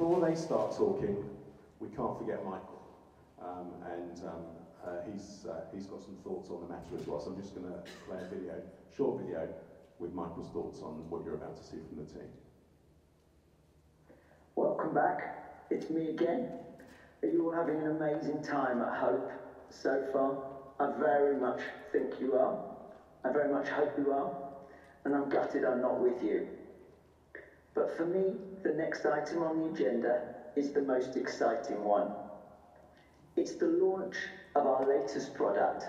before they start talking, we can't forget Michael. Um, and um, uh, he's, uh, he's got some thoughts on the matter as well. So I'm just going to play a video, short video, with Michael's thoughts on what you're about to see from the team. Welcome back. It's me again. Are you all having an amazing time I Hope so far? I very much think you are. I very much hope you are. And I'm gutted I'm not with you. But for me, the next item on the agenda is the most exciting one. It's the launch of our latest product,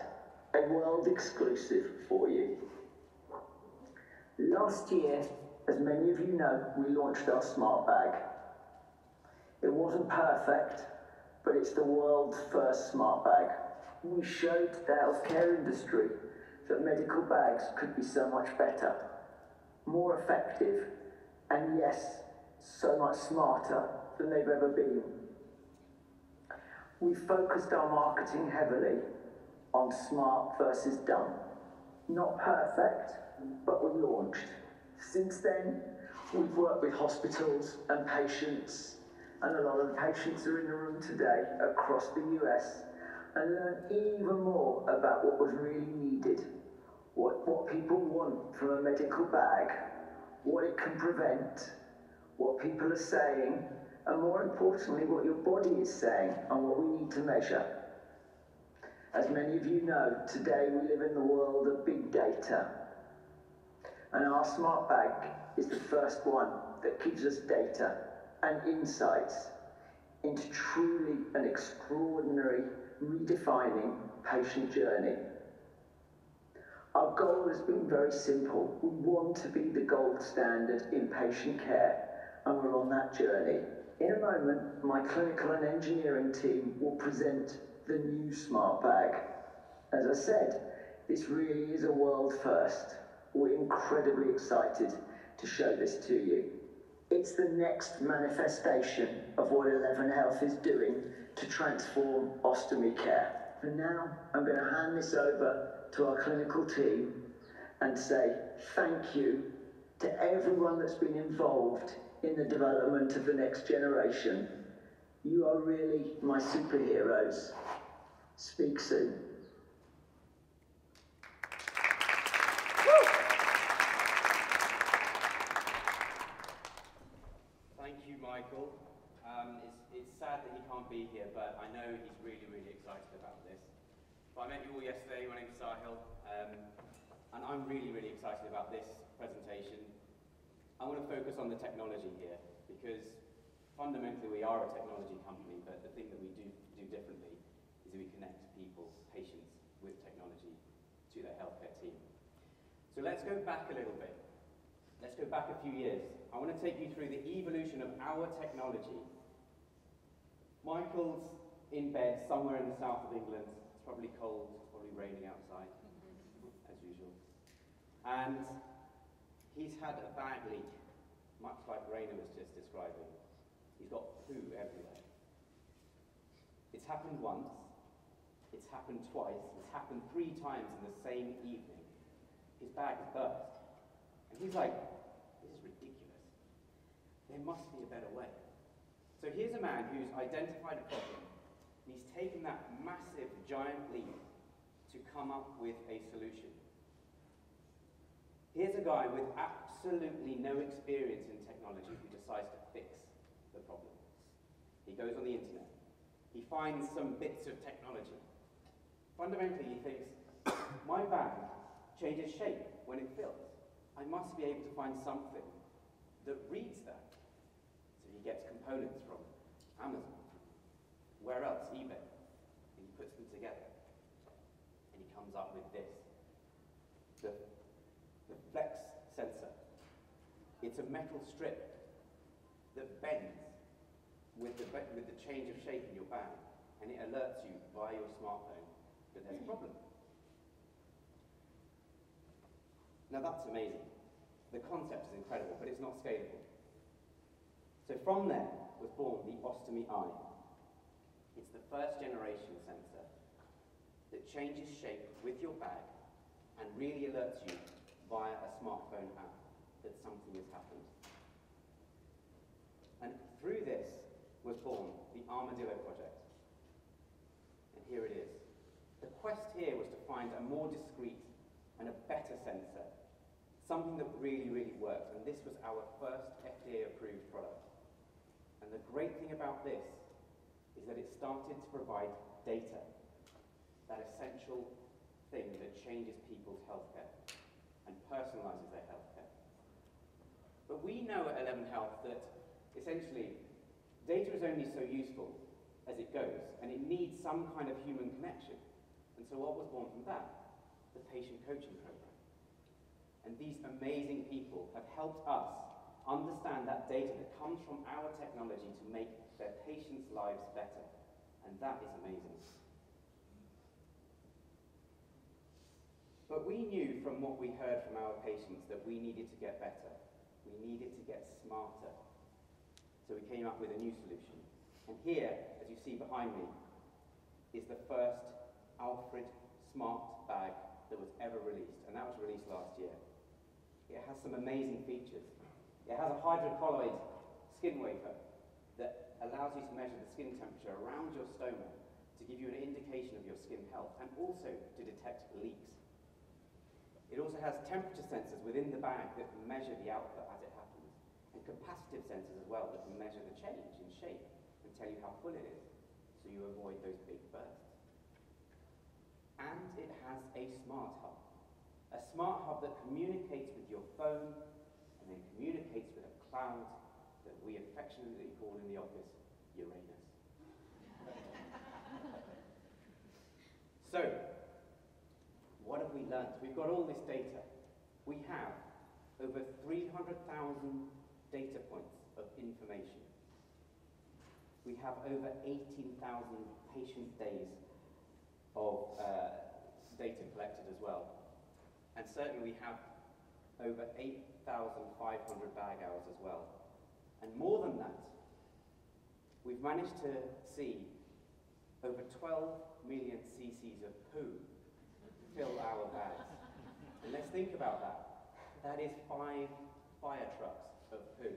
a world exclusive for you. Last year, as many of you know, we launched our smart bag. It wasn't perfect, but it's the world's first smart bag. We showed the healthcare industry that medical bags could be so much better, more effective, and yes, so much smarter than they've ever been. We focused our marketing heavily on smart versus dumb. Not perfect, but we launched. Since then, we've worked with hospitals and patients, and a lot of the patients are in the room today across the US, and learned even more about what was really needed, what, what people want from a medical bag, what it can prevent, what people are saying, and more importantly, what your body is saying and what we need to measure. As many of you know, today we live in the world of big data. And our smart bag is the first one that gives us data and insights into truly an extraordinary redefining patient journey. Our goal has been very simple. We want to be the gold standard in patient care, and we're on that journey. In a moment, my clinical and engineering team will present the new smart bag. As I said, this really is a world first. We're incredibly excited to show this to you. It's the next manifestation of what 11 Health is doing to transform ostomy care. And now I'm going to hand this over to our clinical team and say thank you to everyone that's been involved in the development of the next generation. You are really my superheroes. Speak soon. Thank you, Michael. Um, it's, sad that he can't be here, but I know he's really, really excited about this. I met you all yesterday. My name's Sahil, um, and I'm really, really excited about this presentation. I want to focus on the technology here because fundamentally we are a technology company, but the thing that we do do differently is we connect people, patients, with technology to their healthcare team. So let's go back a little bit. Let's go back a few years. I want to take you through the evolution of our technology. Michael's in bed somewhere in the south of England. It's probably cold, it's probably raining outside, mm-hmm. as usual. And he's had a bag leak, much like Raina was just describing. He's got poo everywhere. It's happened once, it's happened twice, it's happened three times in the same evening. His bag has burst. And he's like, this is ridiculous. There must be a better way. So here's a man who's identified a problem, and he's taken that massive, giant leap to come up with a solution. Here's a guy with absolutely no experience in technology who decides to fix the problem. He goes on the internet. He finds some bits of technology. Fundamentally, he thinks, my bag changes shape when it fills. I must be able to find something that reads that. So he gets components from Amazon, where else? eBay. And he puts them together. And he comes up with this. The, the flex sensor. It's a metal strip that bends with the, with the change of shape in your bag. And it alerts you via your smartphone that there's a problem. Now that's amazing. The concept is incredible, but it's not scalable. So from there was born the Ostom-i. It's the first generation sensor that changes shape with your bag and really alerts you via a smartphone app that something has happened. And through this, was born, the Armadillo Project. And here it is. The quest here was to find a more discreet and a better sensor, something that really, really works. And this was our first FDA-approved product. And the great thing about this is that it started to provide data, that essential thing that changes people's healthcare and personalizes their healthcare. But we know at 11 Health that essentially data is only so useful as it goes, and it needs some kind of human connection. And so what was born from that? The patient coaching program. And these amazing people have helped us understand that data that comes from our technology to make their patients' lives better. And that is amazing. But we knew from what we heard from our patients that we needed to get better. We needed to get smarter. So we came up with a new solution. And here, as you see behind me, is the first Alfred Smart Bag that was ever released. And that was released last year. It has some amazing features. It has a hydrocolloid skin wafer that allows you to measure the skin temperature around your stoma to give you an indication of your skin health and also to detect leaks. It also has temperature sensors within the bag that can measure the output as it happens, and capacitive sensors as well that can measure the change in shape and tell you how full it is, so you avoid those big bursts. And it has a smart hub, a smart hub that communicates with your phone and then communicates with a cloud that we affectionately call in the office Uranus. so, have we learned? We've got all this data. We have over 300,000 data points of information. We have over 18,000 patient days of uh, data collected as well. And certainly we have over 8,500 bag hours as well. And more than that, we've managed to see over 12 million cc's of poo fill our bags. And let's think about that. That is five fire trucks of poo.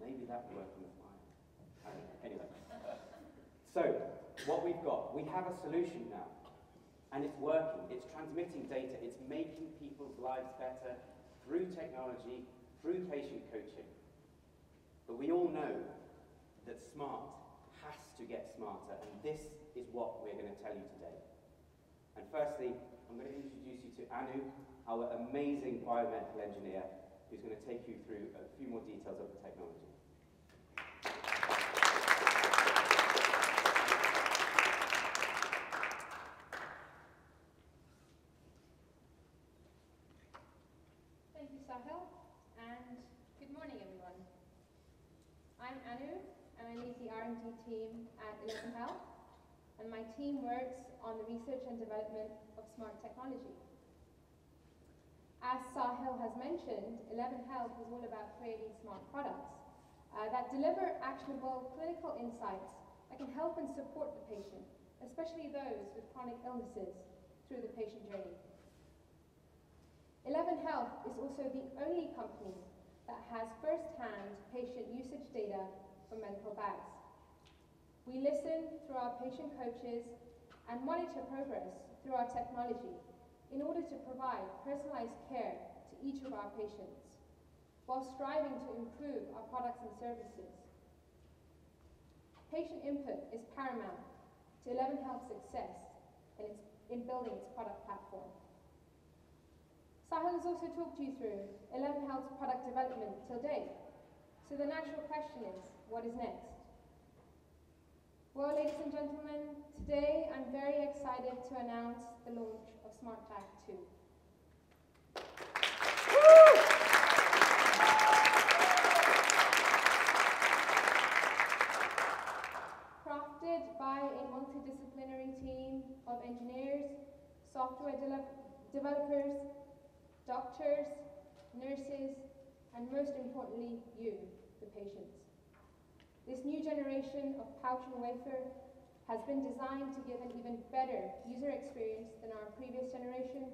Maybe that would work on the fire. Anyway. So, what we've got, we have a solution now. And it's working. It's transmitting data. It's making people's lives better through technology, through patient coaching. But we all know that smart has to get smarter, and this is what we're going to tell you today. Firstly, I'm going to introduce you to Anu, our amazing biomedical engineer, who's going to take you through a few more details of the technology. Thank you, Sahil, and good morning, everyone. I'm Anu, and I lead the R&D team at 11 Health, and my team works on the research and development of smart technology. As Sahil has mentioned, 11 Health is all about creating smart products uh, that deliver actionable clinical insights that can help and support the patient, especially those with chronic illnesses, through the patient journey. 11 Health is also the only company that has first-hand patient usage data from medical bags. We listen through our patient coaches and monitor progress through our technology in order to provide personalized care to each of our patients, while striving to improve our products and services. Patient input is paramount to 11 Health's success in, its, in building its product platform. Sahil has also talked you through 11 Health's product development till date. So the natural question is, what is next? Well, ladies and gentlemen, today I'm very excited to announce the launch of SmartBag 2. Crafted by a multidisciplinary team of engineers, software de developers, doctors, nurses, and most importantly, you, the patients. This new generation of pouch and wafer has been designed to give an even better user experience than our previous generation,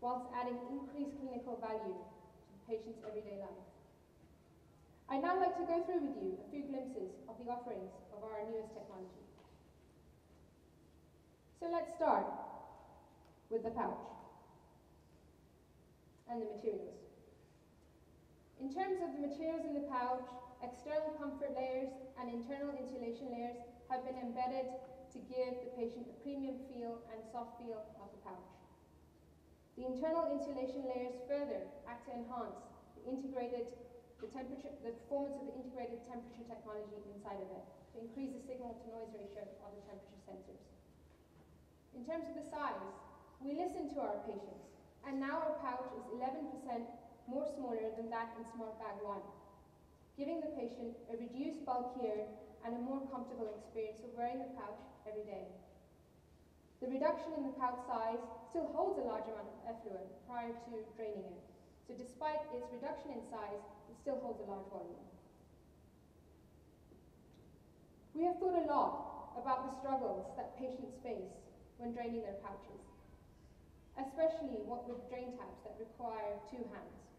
whilst adding increased clinical value to the patient's everyday life. I'd now like to go through with you a few glimpses of the offerings of our newest technology. So let's start with the pouch and the materials. In terms of the materials in the pouch, external comfort layers and internal insulation layers have been embedded to give the patient a premium feel and soft feel of the pouch. The internal insulation layers further act to enhance the integrated the temperature the performance of the integrated temperature technology inside of it to increase the signal to noise ratio of the temperature sensors. In terms of the size, we listened to our patients and now our pouch is 11% more smaller than that in Smart Bag 1, giving the patient a reduced bulkier and a more comfortable experience of wearing the pouch every day. The reduction in the pouch size still holds a large amount of effluent prior to draining it, so despite its reduction in size, it still holds a large volume. We have thought a lot about the struggles that patients face when draining their pouches especially what with drain tabs that require two hands.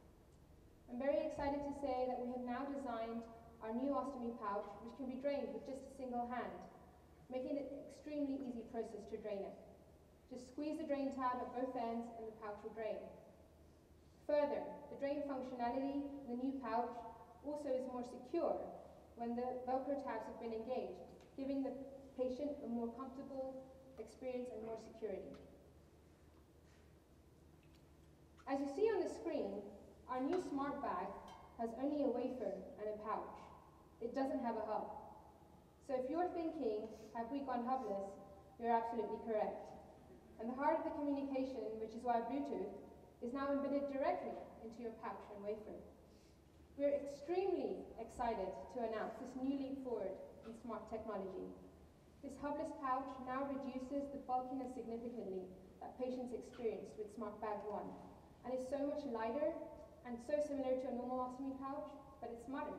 I'm very excited to say that we have now designed our new ostomy pouch which can be drained with just a single hand, making it an extremely easy process to drain it. Just squeeze the drain tab at both ends and the pouch will drain. Further, the drain functionality in the new pouch also is more secure when the Velcro tabs have been engaged, giving the patient a more comfortable experience and more security. As you see on the screen, our new smart bag has only a wafer and a pouch. It doesn't have a hub. So if you're thinking, have we gone hubless, you're absolutely correct. And the heart of the communication, which is why Bluetooth, is now embedded directly into your pouch and wafer. We're extremely excited to announce this new leap forward in smart technology. This hubless pouch now reduces the bulkiness significantly that patients experience with Smart Bag 1 and is so much lighter and so similar to a normal ostomy pouch, but it's smarter.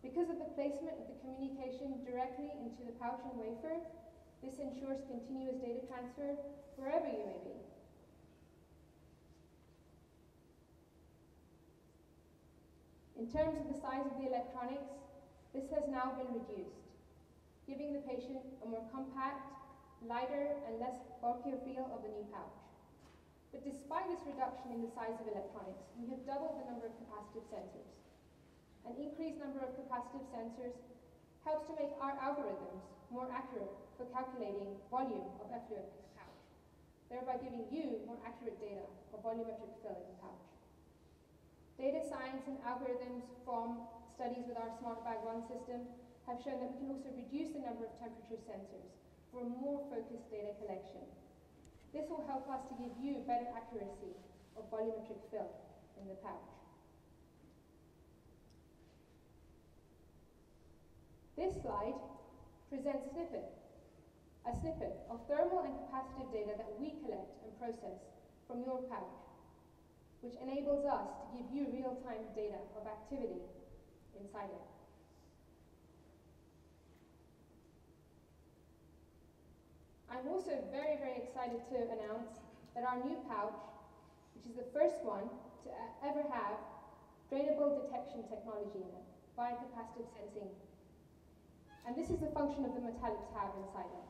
Because of the placement of the communication directly into the pouch and wafer, this ensures continuous data transfer wherever you may be. In terms of the size of the electronics, this has now been reduced, giving the patient a more compact, lighter and less bulkier feel of the new pouch. But despite this reduction in the size of electronics, we have doubled the number of capacitive sensors. An increased number of capacitive sensors helps to make our algorithms more accurate for calculating volume of effluent in the pouch, thereby giving you more accurate data of volumetric fill in the pouch. Data science and algorithms from studies with our Smart Bag 1 system have shown that we can also reduce the number of temperature sensors for more focused data collection this will help us to give you better accuracy of volumetric fill in the pouch. This slide presents snippet, a snippet of thermal and capacitive data that we collect and process from your pouch, which enables us to give you real-time data of activity inside it. I'm also very, very excited to announce that our new pouch, which is the first one to ever have drainable detection technology in it, via capacitive sensing. And this is the function of the metallic tab inside it.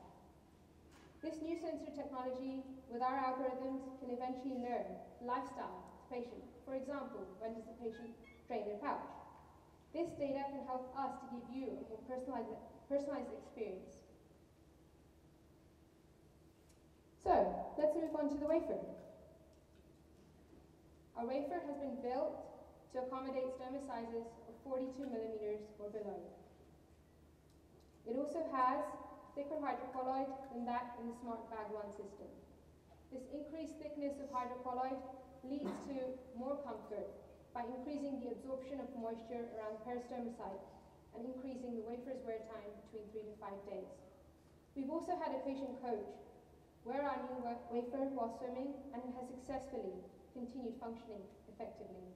This new sensor technology, with our algorithms, can eventually learn lifestyle of the patient. For example, when does the patient drain their pouch? This data can help us to give you a more personalized, personalized experience So, let's move on to the wafer. Our wafer has been built to accommodate stoma sizes of 42 millimeters or below. It also has thicker hydrocolloid than that in the Smart Bag 1 system. This increased thickness of hydrocolloid leads to more comfort by increasing the absorption of moisture around site and increasing the wafer's wear time between three to five days. We've also had a patient coach wear our new wafer while swimming and has successfully continued functioning effectively.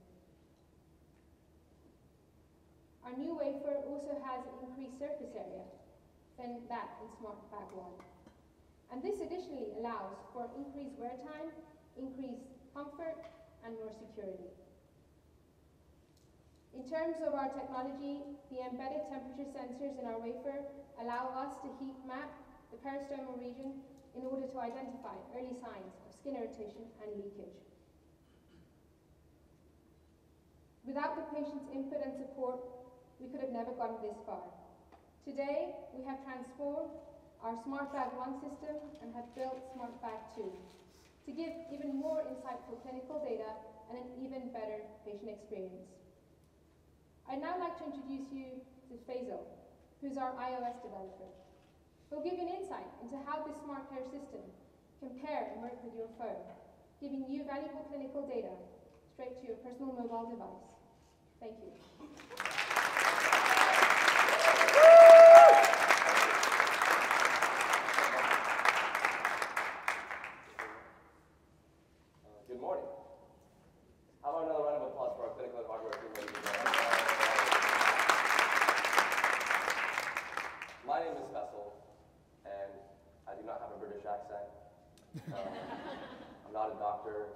Our new wafer also has an increased surface area than that in Smart Bag 1. And this additionally allows for increased wear time, increased comfort, and more security. In terms of our technology, the embedded temperature sensors in our wafer allow us to heat map the peristomal region in order to identify early signs of skin irritation and leakage. Without the patient's input and support, we could have never gotten this far. Today, we have transformed our SmartBag 1 system and have built SmartBag 2 to give even more insightful clinical data and an even better patient experience. I'd now like to introduce you to Faisal, who's our iOS developer. He'll give you an insight into how this smart care system can pair and work with your phone, giving you valuable clinical data straight to your personal mobile device. Thank you. Uh, Good morning. How about another round of applause for our clinical and hardware team ladies and gentlemen? My name is Faisal, and I do not have a British accent. Um, I'm not a doctor.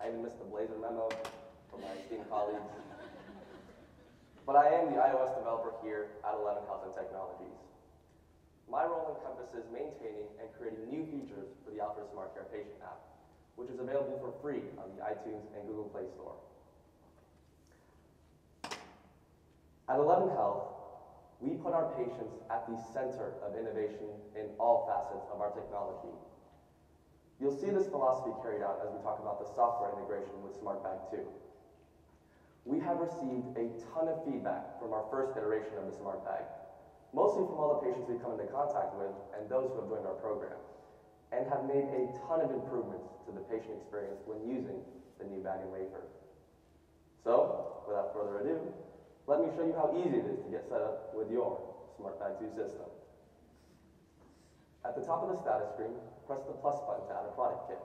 I even missed the Blazer memo from my esteemed colleagues. But I am the here at Eleven Health and Technologies. My role encompasses maintaining and creating new features for the Alfred Smart Care Patient app which is available for free on the iTunes and Google Play Store. At Eleven Health, we put our patients at the center of innovation in all facets of our technology. You'll see this philosophy carried out as we talk about the software integration with SmartBag 2. We have received a ton of feedback from our first iteration of the Smart Bag, mostly from all the patients we come into contact with and those who have joined our program and have made a ton of improvements to the patient experience when using the new bag and wafer. So, without further ado, let me show you how easy it is to get set up with your SmartBag 2 system. At the top of the status screen, press the plus button to add a product kit.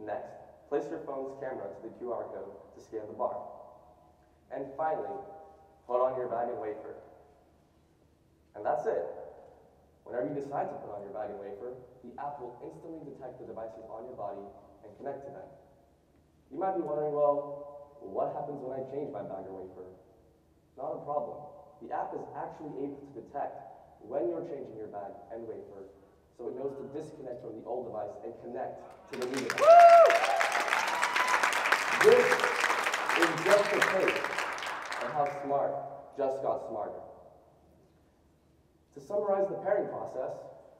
Next, place your phone's camera to the QR code to scan the bar. And finally, put on your bag and wafer. And that's it. Whenever you decide to put on your bag and wafer, the app will instantly detect the devices on your body and connect to them. You might be wondering, well, what happens when I change my bag or wafer? Not a problem. The app is actually able to detect when you're changing your bag and wafer, so it knows to disconnect from the old device and connect to the new device. This is just the taste how smart just got smarter. To summarize the pairing process,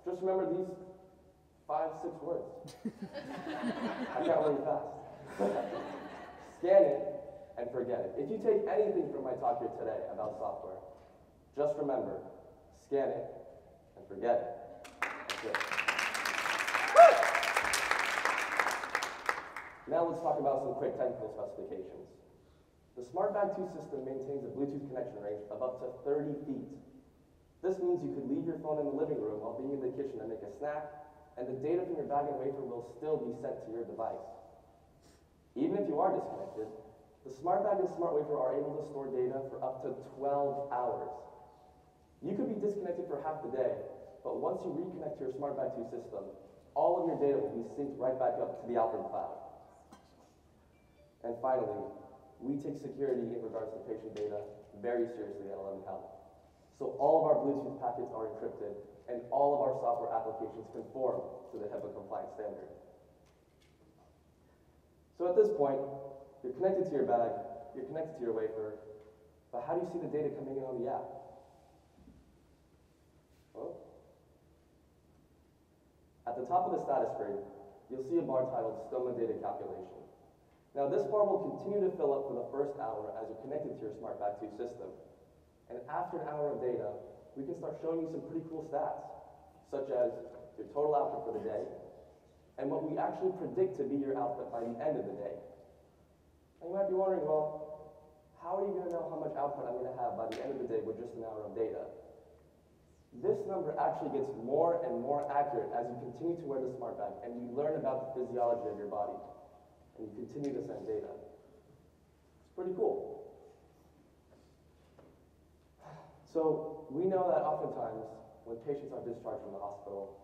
just remember these five, six words. I can't really fast. Scan it and forget it. If you take anything from my talk here today about software, just remember, scan it and forget it. That's it. Now let's talk about some quick technical specifications. The SmartBag 2 system maintains a Bluetooth connection range of up to 30 feet. This means you could leave your phone in the living room while being in the kitchen and make a snack, and the data from your bag and wafer will still be sent to your device. Even if you are disconnected, the SmartBag and SmartWafer are able to store data for up to 12 hours. You could be disconnected for half the day, but once you reconnect to your SmartBag 2 system, all of your data will be synced right back up to the Alfred cloud. And finally, we take security in regards to patient data very seriously at 11 Health. So all of our Bluetooth packets are encrypted, and all of our software applications conform to the HIPAA compliant standard. So at this point, you're connected to your bag, you're connected to your wafer, but how do you see the data coming in on the app? Well, at the top of the status screen, you'll see a bar titled Stoma Data Calculation. Now this bar will continue to fill up for the first hour as you're connected to your SmartBag 2 system. And after an hour of data, we can start showing you some pretty cool stats, such as your total output for the day, and what we actually predict to be your output by the end of the day. And you might be wondering, well, how are you going to know how much output I'm going to have by the end of the day with just an hour of data? This number actually gets more and more accurate as you continue to wear the smart bag and you learn about the physiology of your body and you continue to send data. It's pretty cool. So we know that oftentimes when patients are discharged from the hospital,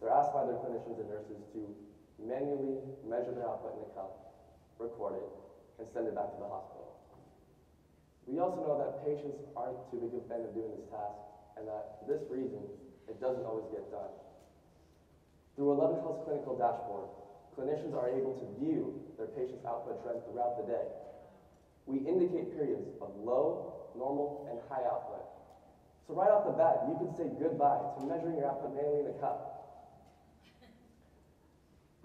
they're asked by their clinicians and nurses to manually measure their output in a cup, record it, and send it back to the hospital. We also know that patients aren't too big a fan of doing this task, and that for this reason, it doesn't always get done. Through 11 Health's clinical dashboard, clinicians are able to view their patients' output trends throughout the day. We indicate periods of low, normal, and high output. So right off the bat, you can say goodbye to measuring your output manually in a cup.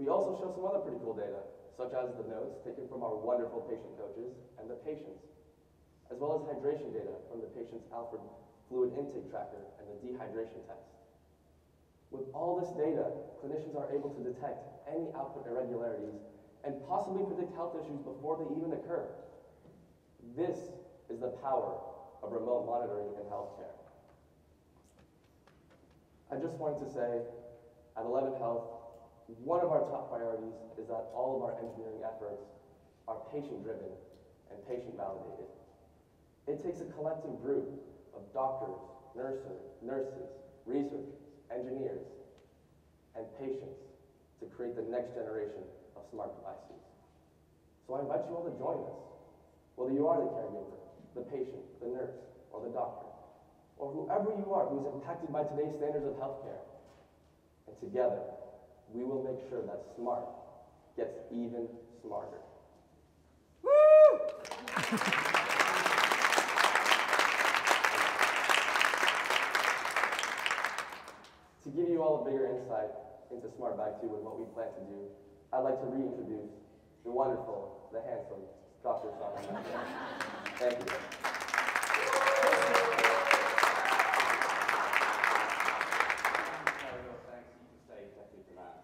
We also show some other pretty cool data, such as the notes taken from our wonderful patient coaches and the patients, as well as hydration data from the patient's Alfred fluid intake tracker and the dehydration test. With all this data, clinicians are able to detect any output irregularities and possibly predict health issues before they even occur. This is the power of remote monitoring in healthcare. I just wanted to say, at 11 Health, one of our top priorities is that all of our engineering efforts are patient-driven and patient-validated. It takes a collective group of doctors, nurses, nurses, researchers, engineers, and patients to create the next generation of smart devices. So I invite you all to join us, whether you are the caregiver, the patient, the nurse, or the doctor, or whoever you are who is impacted by today's standards of healthcare. And together, we will make sure that smart gets even smarter. To give you all a bigger insight into Smart Bag 2 and what we plan to do, I'd like to reintroduce the wonderful, the handsome Dr. Simon. Thank you. Thanks, you can stay definitely for that.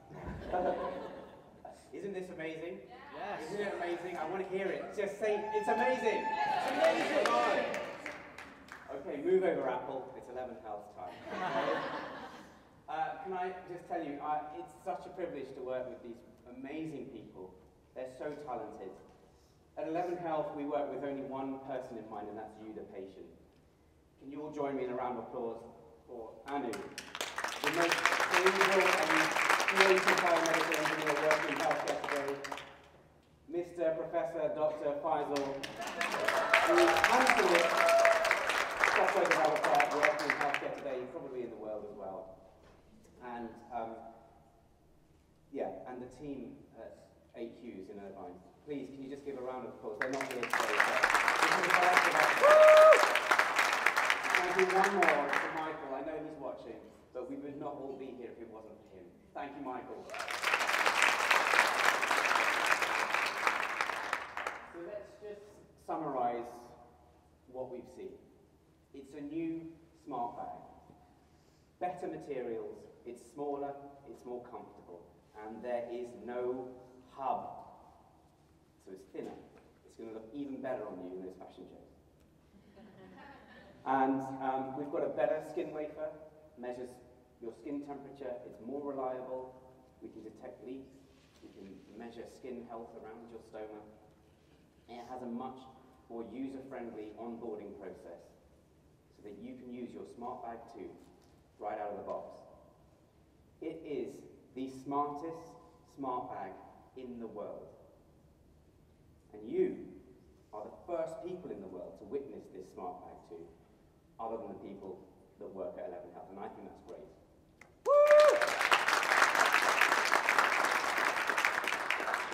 Isn't this amazing? Yes. Isn't it amazing? I want to hear it. Just say, it's amazing. It's amazing. Okay, move over, Apple. It's 11 health time. Just tell you, I, it's such a privilege to work with these amazing people. They're so talented. At 11 Health, we work with only one person in mind, and that's you, the patient. Can you all join me in a round of applause for Anu, the most cerebral and creative biomedical engineer working in healthcare today, Mr. Professor Dr. Faisal, who handsome software developer working in healthcare today, probably in the world as well. And um, yeah, and the team at 8Qs in Irvine. Please, can you just give a round of applause? They're not here today. Thank you one more to Michael. I know he's watching, but we would not all be here if it wasn't for him. Thank you, Michael. So let's just summarize what we've seen. It's a new smart bag. Better materials, it's smaller, it's more comfortable, and there is no hub. So it's thinner. It's going to look even better on you in those fashion shows. And um, we've got a better skin wafer, measures your skin temperature, it's more reliable, we can detect leaks, we can measure skin health around your stoma. It has a much more user-friendly onboarding process so that you can use your Smart Bag 2 right out of the box. It is the smartest smart bag in the world. And you are the first people in the world to witness this Smart Bag 2 other than the people that work at 11 Health, and I think that's great.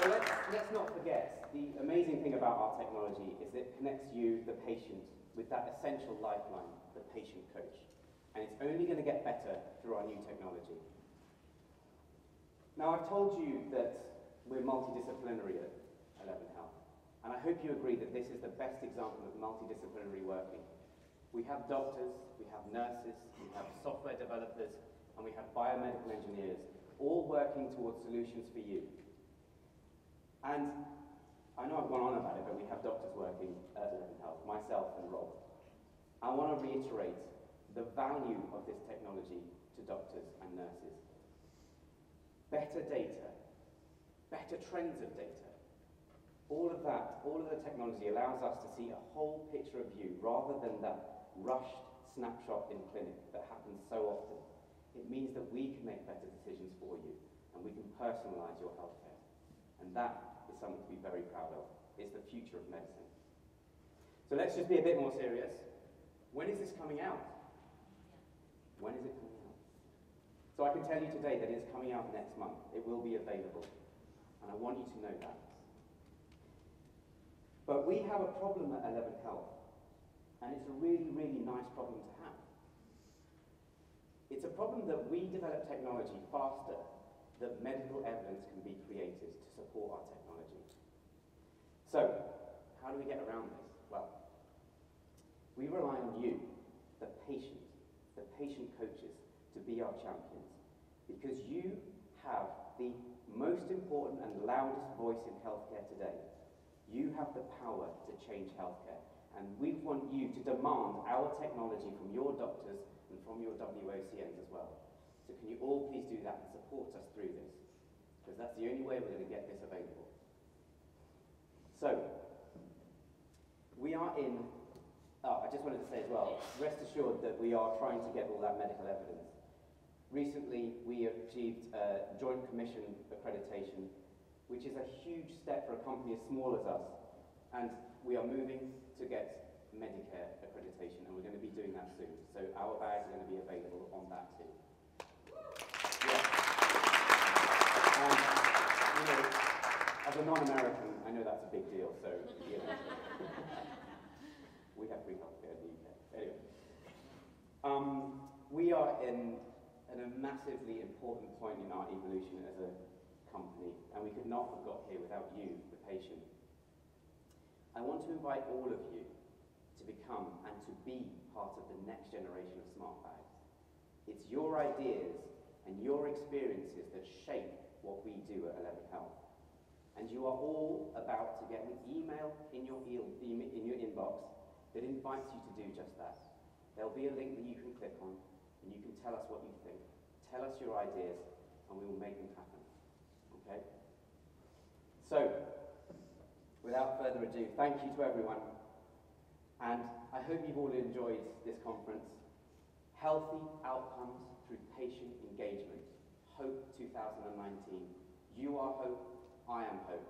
So let's, let's not forget, the amazing thing about our technology is that it connects you, the patient, with that essential lifeline, the patient coach. And it's only going to get better through our new technology. Now, I've told you that we're multidisciplinary at 11 Health, and I hope you agree that this is the best example of multidisciplinary working. We have doctors, we have nurses, we have software developers, and we have biomedical engineers, all working towards solutions for you. And I know I've gone on about it, but we have doctors working at 11 Health, myself and Rob. I want to reiterate the value of this technology to doctors and nurses. Better data, better trends of data. All of that, all of the technology allows us to see a whole picture of you rather than that rushed snapshot in clinic that happens so often. It means that we can make better decisions for you and we can personalize your healthcare. And that is something to be very proud of. It's the future of medicine. So let's just be a bit more serious. When is this coming out? When is it coming out? So I can tell you today that it's coming out next month. It will be available. And I want you to know that. But we have a problem at 11 Health. And it's a really, really nice problem to have. It's a problem that we develop technology faster that medical evidence can be created to support our technology. So, how do we get around this? Well, we rely on you, the patient, patient coaches, to be our champions. Because you have the most important and loudest voice in healthcare today. You have the power to change healthcare. And we want you to demand our technology from your doctors and from your WOCNs as well. So can you all please do that and support us through this? Because that's the only way we're going to get this available. So, we are in, oh, I just wanted to say as well, rest assured that we are trying to get all that medical evidence. Recently, we achieved uh, Joint Commission accreditation, which is a huge step for a company as small as us. And we are moving to get Medicare accreditation, and we're going to be doing that soon. So our bags are going to be available on that too. Yeah. You know, as a non-American, I know that's a big deal, so. We have free healthcare in the UK. Anyway. Um, we are in, in a massively important point in our evolution as a company, and we could not have got here without you, the patient. I want to invite all of you to become and to be part of the next generation of smart bags. It's your ideas and your experiences that shape what we do at 11 Health. And you are all about to get an email in your, in your inbox that invites you to do just that. There'll be a link that you can click on and you can tell us what you think. Tell us your ideas and we will make them happen. Okay? So, without further ado, thank you to everyone. And I hope you've all enjoyed this conference. Healthy outcomes through patient engagement. Hope 2019. You are hope, I am hope.